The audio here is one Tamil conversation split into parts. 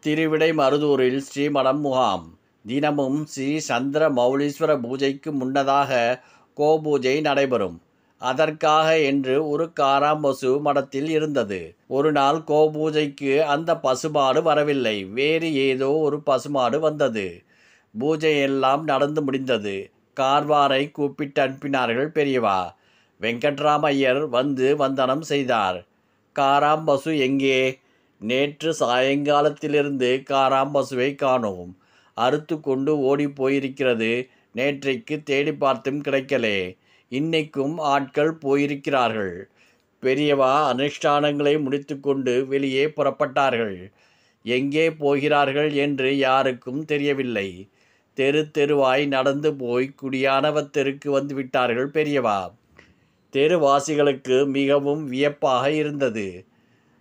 திருவிடை மருதூரில் ஸ்ரீமடம் முகாம். தினமும் ஸ்ரீ சந்திர மௌலீஸ்வர பூஜைக்கு முன்னதாக கோபூஜை நடைபெறும். அதற்காக என்று ஒரு காராம் பசு மடத்தில் இருந்தது. ஒரு நாள் கோபூஜைக்கு அந்த பசுமாடு வரவில்லை. வேறு ஏதோ ஒரு பசுமாடு வந்தது. பூஜை எல்லாம் நடந்து முடிந்தது. கார்வாரை கூப்பிட்டு அனுப்பினார்கள் பெரியவா. வெங்கட்ராமையர் வந்து வந்தனம் செய்தார். காராம்பசு எங்கே? நேற்று சாயங்காலத்திலிருந்து காராம்பசுவை காணோம். அறுத்து கொண்டு ஓடி போயிருக்கிறது. நேற்றைக்கு தேடி பார்த்தும் கிடைக்கலே. இன்னைக்கும் ஆட்கள் போயிருக்கிறார்கள். பெரியவா அனுஷ்டானங்களை முடித்துக்கொண்டு வெளியே புறப்பட்டார்கள். எங்கே போகிறார்கள் என்று யாருக்கும் தெரியவில்லை. தெரு தெருவாய் நடந்து போய் குடியானவ தெருக்கு வந்து விட்டார்கள் பெரியவா. தெருவாசிகளுக்கு மிகவும் வியப்பாக இருந்தது.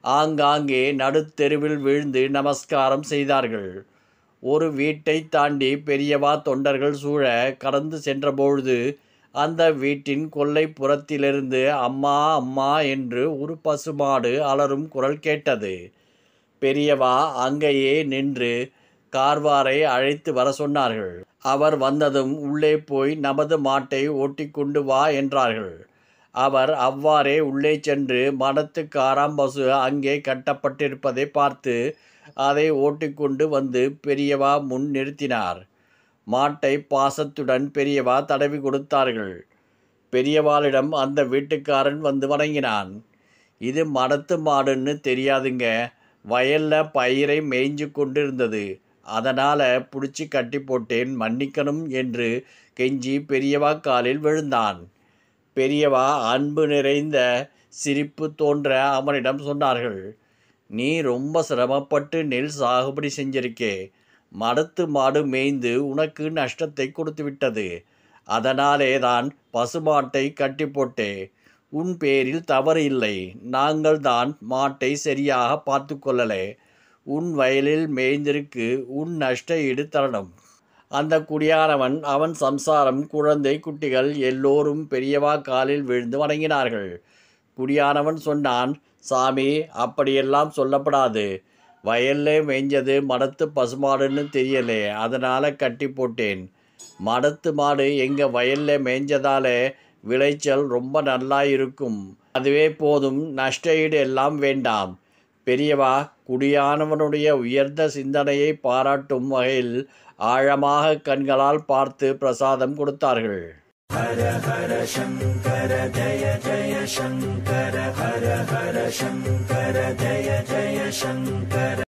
ஆங்காங்கே நடுத்தெருவில் விழுந்து நமஸ்காரம் செய்தார்கள். ஒரு வீட்டை தாண்டி பெரியவா தொண்டர்கள் சூழ கடந்து சென்றபொழுது அந்த வீட்டின் கொல்லைப்புறத்திலிருந்து அம்மா அம்மா என்று ஒரு பசுமாடு அலறும் குரல் கேட்டது. பெரியவா அங்கேயே நின்று கார்வாரை அழைத்து வர சொன்னார்கள். அவர் வந்ததும் உள்ளே போய் நமது மாட்டை ஓட்டிக்கொண்டு வா என்றார்கள். அவர் அவ்வாறே உள்ளே சென்று மடத்து காராம்பசு அங்கே கட்டப்பட்டிருப்பதை பார்த்து அதை ஓட்டிக்கொண்டு வந்து பெரியவா முன் நிறுத்தினார். மாட்டை பாசத்துடன் பெரியவா தடவி கொடுத்தார்கள். பெரியவாளிடம் அந்த வீட்டுக்காரன் வந்து வணங்கினான். இது மடத்து மாடுன்னு தெரியாதுங்க. வயல்ல பயிரை மேய்ஞ்சு கொண்டிருந்தது. அதனால் பிடிச்சி கட்டி போட்டேன் மன்னிக்கணும் என்று கெஞ்சி பெரியவா காலில் விழுந்தான். பெரியவா அன்பு நிறைந்த சிரிப்பு தோன்ற அவனிடம் சொன்னார்கள் நீ ரொம்ப சிரமப்பட்டு நெல் சாகுபடி செஞ்சிருக்கே. மடத்து மாடு மேய்ந்து உனக்கு நஷ்டத்தை கொடுத்து விட்டது. அதனாலே தான் பசுமாட்டை கட்டி போட்டே. உன் பேரில் தவறு இல்லை. நாங்கள் தான் மாட்டை சரியாக பார்த்து கொள்ளலே. உன் வயலில் மேய்ந்திருக்கு உன் நஷ்ட ஈடு தரணும். அந்த குடியானவன் அவன் சம்சாரம் குழந்தை குட்டிகள் எல்லோரும் பெரியவா காலில் விழுந்து வணங்கினார்கள். குடியானவன் சொன்னான் சாமி அப்படியெல்லாம் சொல்லப்படாது. வயல்ல மேய்ஞ்சது மடத்து பசுமாடுன்னு தெரியலே அதனால் கட்டி போட்டேன். மடத்து மாடு எங்கள் வயல்ல மேய்ஞ்சதால விளைச்சல் ரொம்ப நல்லா இருக்கும் அதுவே போதும் நஷ்ட ஈடு எல்லாம் வேண்டாம். பெரியவா குடியானவனுடைய உயர்ந்த சிந்தனையை பாராட்டும் வகையில் ஆழமாக கண்களால் பார்த்து பிரசாதம் கொடுத்தார்கள். ஹர ஹர சங்கர ஜய ஜய சங்கர ஹர ஹர சங்கர ஜய ஜய சங்கர.